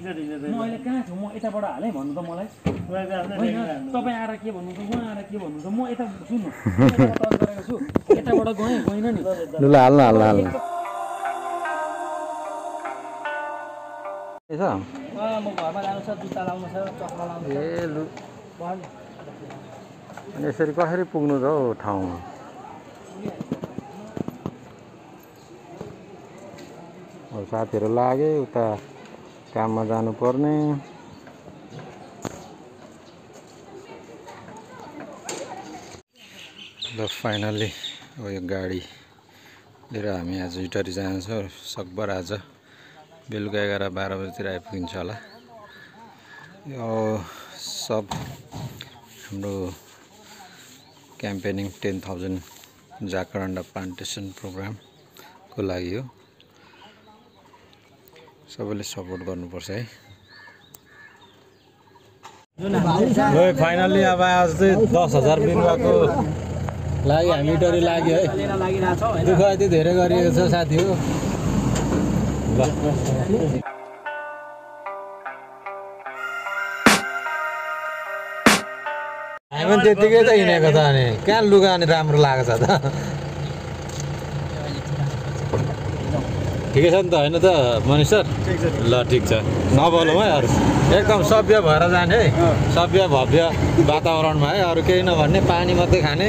म अहिले कहाँ छु? म यताबाट हालेँ भन्नु त मलाई। होइन तपाईँ आएर के भन्नु त उहाँ आएर के भन्नु त म यता सुन्नु। गरेको छु। यताबाट गएँ गइनँ नि। लु ल हाल्नु हाल्नु हाल्नु। छ? म घरमा जानु छ जुत्ता लाउनु छ चस्मा लाउनु ए लु। अनि यसरी कसरी पुग्नु त हौ ठाउँमा? साथीहरू लागे उता काममा जानुपर्ने ल फाइनल्ली अब यो गाडी लिएर हामी आज इटरी जान्छौँ सकभर आज बेलुका एघार बाह्र बजीतिर आइपुगिन्छ होला। यो सब हाम्रो campaigning ten thousand jacaranda plantation प्रोग्रामको लागि हो। सबैले सपोर्ट गर्नुपर्छ है। फाइनल्ली अब आज चाहिँ दस हजार बिरुवाको लागि हामी डरी लाग्यो है। दुःख यति धेरै गरिएको छ साथी हो। हामी पनि त्यत्तिकै त हिँडेको त अनि। कहाँ लुगा अनि राम्रो लागेको छ त? ठिकै छ नि त होइन त मनिष सर? ल ठिक छ। नबोलौँ है अरू। एकदम सभ्य भएर जाने है। सभ्य भव्य वातावरणमा है अरू केही नभन्ने पानी मात्रै खाने।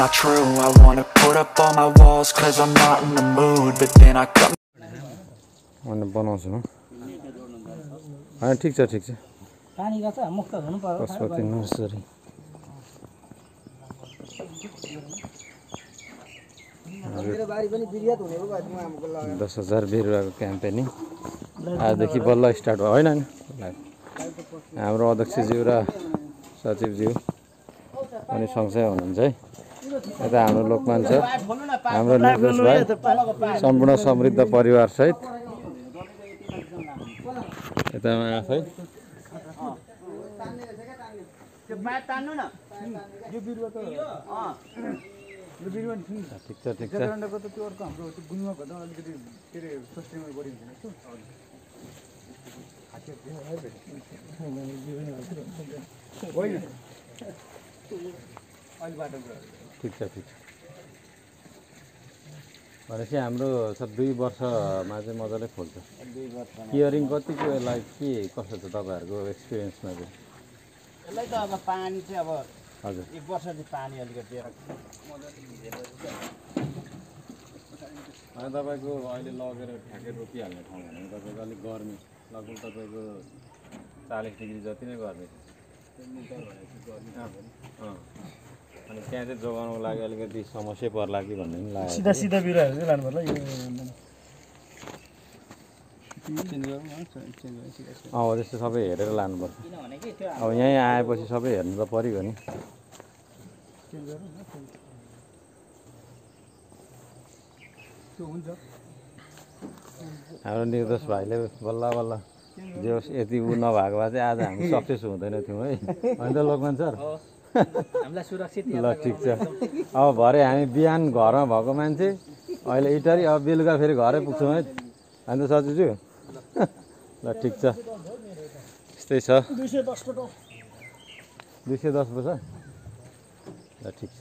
not true. I wanna put up all my walls cause I'm not in the mood But then I come अनि बनाउँछु म होइन ठिक छ ठिक छ पशुपति नर्सरी दस हजार बिरुवाको क्याम्पेनिङ आजदेखि बल्ल स्टार्ट भयो होइन नि हाम्रो अध्यक्षज्यू र सचिवज्यू पनि। सँगसँगै हुनुहुन्छ है यता हाम्रो लोकमान छ। हाम्रो निर्देश भाइ सम्पूर्ण समृद्ध परिवारसहित यता आफै ठिक छ ठिक छ। ठिक छ ठिक छ। भनेपछि हाम्रो छ दुई वर्षमा चाहिँ मजाले फुल्छ। कियरिङ कतिको यसलाई के कस्तो छ तपाईँहरूको एक्सपिरियन्समा चाहिँ? यसलाई त अब पानी चाहिँ अब हजुर। एक वर्ष चाहिँ पानी अलिकति अनि तपाईँको अहिले लगेर ठ्याक्कै रोपिहाल्ने ठाउँ भनेको तपाईँको अलिक गर्मी। लगभग तपाईँको चालिस डिग्री जति नै गर्मी। छ अँ। अनि त्यहाँ चाहिँ जोगाउनुको लागि अलिकति समस्या पर्ला कि भन्ने पनि लाग्यो। सिधा सिधा बिरुवाहरू चाहिँ लानु पर्ला यो अँ हो त्यस्तो सबै हेरेर लानुपर्छ अब यहीँ आएपछि सबै हेर्नु त परिगयो नि। हाम्रो निर्दोष भाइले बल्ल बल्ल जे होस् यति ऊ नभएको भए चाहिँ आज हामी सक्सेस हुँदैन थियौँ है। होइन त लोकमान सर? ल ठिक छ। अब भरे हामी बिहान घरमा भएको मान्छे। अहिले इटरी अब बेलुका फेरि घरै पुग्छौँ है। अन्त सचिवज्यू ल ठिक छ। यस्तै छ। दुई सय दस पर्छ। ल ठिक छ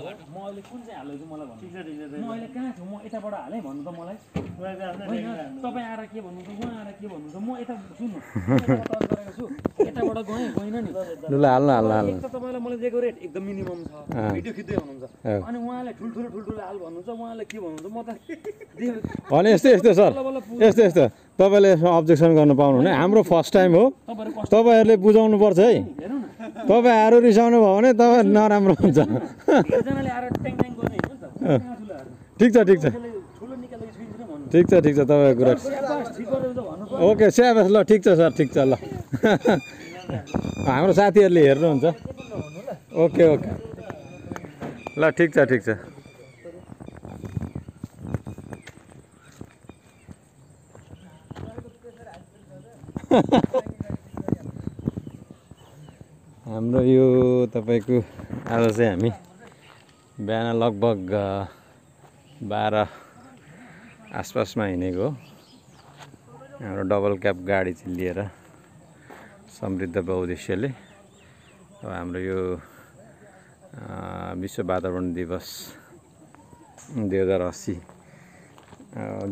म अहिले कुन चाहिँ हाल्दैछु मलाई भन्नु? म अहिले कहाँ छु? म यताबाट हालेँ भन्नु त मलाई। तपाईँ आएर के भन्नु त उहाँ आएर के भन्नु त म यता सुन्नु। म यताबाट टच गरेको छु। यताबाट गएँ गएन नि। लु ल हाल्नु हाल्नु हाल्नु। एक त तपाईँलाई मैले दिएको रेट एकदम मिनिमम छ। अँ। भिडियो खिच्दै हुनुहुन्छ। अँ। अनि उहाँले ठुल्ठुलो ठुल्ठुलो हाल भन्नुहुन्छ उहाँले के भन्नुहुन्छ म त दे- अनि यस्तो यस्तो सर। यस्तो यस्तो। तपाईँले यसमा अब्जेक्सन गर्नु पाउनुहुने। हाम्रो फर्स्ट टाइम हो। तपाईँहरूले बुझाउनु पर्छ है तपाईँहरू रिसाउनु भयो भने तपाईँ नराम्रो हुन्छ? ठिक छ ठिक छ। ठिक छ ठिक छ तपाईँको कुरा। ओके स्याबास ल ठिक छ सर ठिक छ ल। हाम्रो साथीहरूले हेर्नुहुन्छ। Okay okay. ल ठिक छ ठिक छ। हाम्रो यो तपाईँको आज चाहिँ हामी बिहान लगभग बाह्र आसपासमा हिँडेको हो। हाम्रो डबल क्याब गाडी चाहिँ लिएर समृद्ध बहुद्देश्यले अब हाम्रो यो विश्व वातावरण दिवस दुई हजार अस्सी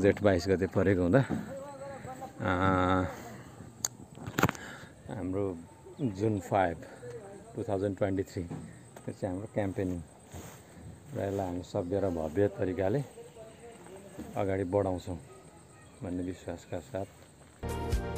जेठ बाइस गते परेको हुँदा हाम्रो जुन five two thousand twenty three त्यो चाहिँ हाम्रो क्याम्पेनिङ र यसलाई हामी सभ्य र भव्य तरिकाले अगाडि बढाउँछौँ भन्ने विश्वासका साथ।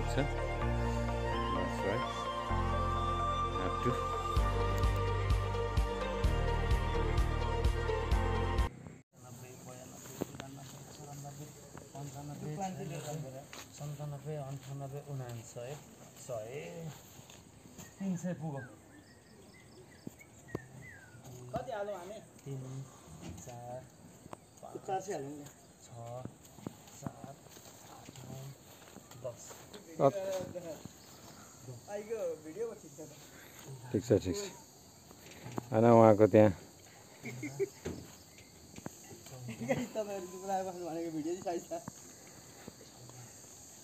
आवश्यक छ. सन्तानब्बे अन्ठानब्बे उनासय सय तिन सय पुग्यो कति हालौँ हामी तिन चार चार सय हालौँ छ सात आठ नौ दस ठिक छ ठिक छ। होइन उहाँको त्यहाँ।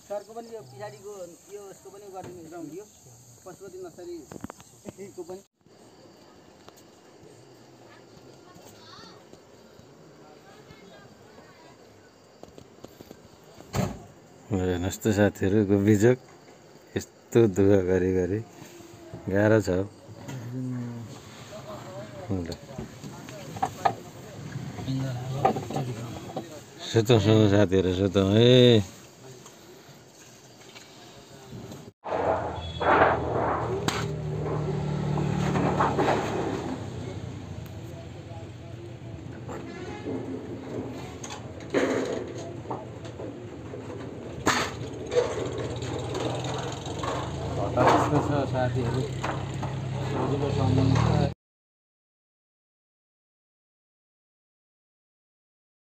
सरको पनि यो पछाडिको यो यसको पनि गरिदिनु पशुपति नर्सरीको पनि। हेर्नुहोस् त साथीहरूको बिजोग यस्तो दुःख गरी गरी गाह्रो छ। सुतौँ सुतौँ साथीहरू सुतौँ है हतार यस्तो साथीहरू। सजिलो सम्झिन्छ